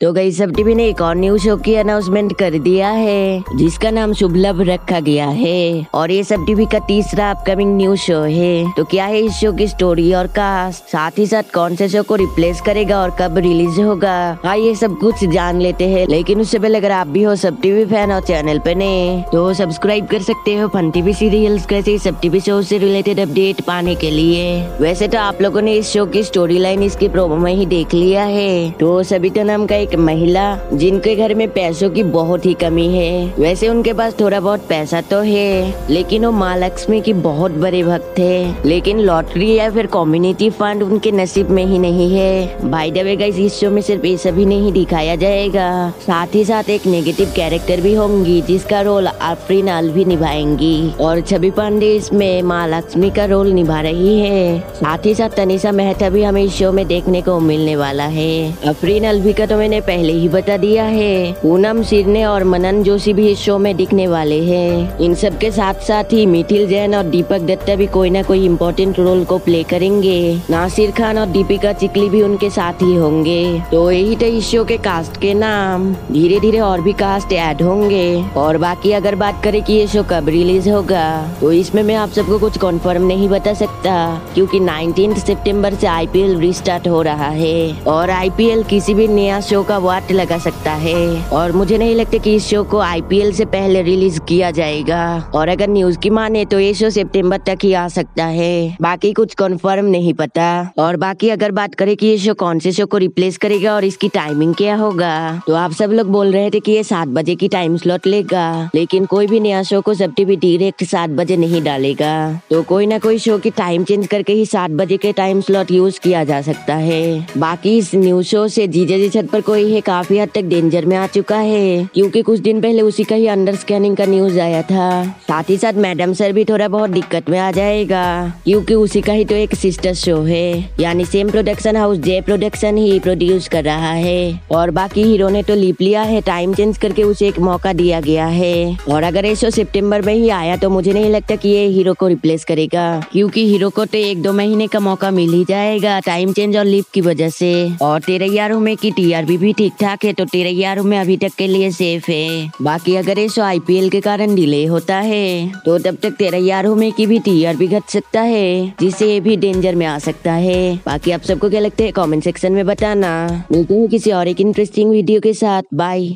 तो गई सब टीवी ने एक और न्यू शो की अनाउंसमेंट कर दिया है, जिसका नाम शुभलभ रखा गया है। और ये सब टीवी का तीसरा अपकमिंग न्यू शो है। तो क्या है इस शो की स्टोरी और कास्ट साथ ही साथ कौन से शो को रिप्लेस करेगा और कब रिलीज़ होगा? हाँ ये सब कुछ जान लेते हैं, लेकिन उससे पहले अगर आप भी हो, सब टीवी फ़ैन और चैनल पे नए तो सब्सक्राइब कर सकते हो फन टीवी सीरियल कैसे सब टीवी शो से रिलेटेड अपडेट पाने के लिए। वैसे तो आप लोगों ने इस शो की स्टोरी लाइन इसकी प्रोमो में ही देख लिया है। तो सबिता नाम का एक महिला, जिनके घर में पैसों की बहुत ही कमी है। वैसे उनके पास थोड़ा बहुत पैसा तो है, लेकिन वो माँ लक्ष्मी की बहुत बड़े भक्त है। लेकिन लॉटरी या फिर कम्युनिटी फंड उनके नसीब में ही नहीं है। भाई द वे गाइस इस शो में सिर्फ़ ये सभी नहीं दिखाया जाएगा। साथ ही साथ एक नेगेटिव कैरेक्टर भी होंगी, जिसका रोल आफरीन भी निभाएँगी। और छवि पांडे इसमें माँ लक्ष्मी का रोल निभा रही है। साथ ही साथ तनिषा मेहता भी हमें इस शो में देखने को मिलने वाला है। अफरीन अलवी का तो मैंने पहले ही बता दिया है। पूनम, सिरने और मनन जोशी भी इस शो में दिखने वाले हैं। इन सब के साथ साथ ही मिथिल जैन और दीपक दत्ता भी कोई ना कोई इम्पोर्टेंट रोल को प्ले करेंगे। नासिर खान और दीपिका चिकली भी उनके साथ ही होंगे। तो यही तो इस शो के कास्ट के नाम। धीरे धीरे और भी कास्ट ऐड होंगे। और बाकी अगर बात करें कि ये शो कब रिलीज़ होगा तो इसमें मैं आप सबको कुछ कंफर्म नहीं बता सकता, क्योंकि 19 सितंबर से आईपीएल रिस्टार्ट हो रहा है। और आईपीएल किसी भी नया शो का वाट लगा सकता है। और मुझे नहीं लगता कि इस शो को आईपीएल से पहले रिलीज़ किया जाएगा। और अगर न्यूज़ की माने तो ये शो सितंबर तक ही आ सकता है। बाकी कुछ कंफर्म नहीं पता। और बाकी अगर बात करें कि ये शो कौन से शो को रिप्लेस करेगा और इसकी टाइमिंग क्या होगा तो आप सब लोग बोल रहे थे कि ये सात बजे की टाइम स्लॉट लेगा। लेकिन कोई भी नया शो को सब टीवी डायरेक्ट सात बजे नहीं डालेगा। तो कोई ना कोई शो की टाइम चेंज करके ही सात बजे के टाइम स्लॉट यूज़ किया जा सकता है। बाकी इस न्यूज़ शो से जीजे जी छत पर कोई है, काफ़ी हद तक डेंजर में आ चुका है। क्योंकि कुछ दिन पहले उसी का ही अंडर स्कैनिंग का न्यूज़ आया था। साथ ही साथ मैडम सर भी थोड़ा बहुत दिक्कत में आ जाएगा। क्योंकि उसी का ही तो एक सिस्टर शो है। यानी same production house J production ही प्रोड्यूस कर रहा है। और बाकी हीरो ने तो लिप लिया है टाइम चेंज करके उसे एक मौका दिया गया है। और अगर ये शो सितंबर में ही आया तो मुझे नहीं लगता कि ये हीरो को रिप्लेस करेगा। क्योंकि हीरो को तो एक दो महीने का मौका मिल ही जाएगा टाइम चेंज और लिप की वजह से। और तेरे यारों में की टीआरपी भी ठीक ठाक है तो तेरे यारों में अभी तक के लिए सेफ़ है। बाकी अगर इस आईपीएल के कारण डिले होता है तो तब तक तेरे यारों में की भी टीआर भी घट सकता है, जिससे ये भी डेंजर में आ सकता है। बाकी आप सबको क्या लगता है कॉमेंट सेक्शन में बताना। मिलते हैं किसी और एक इंटरेस्टिंग वीडियो के साथ। बाय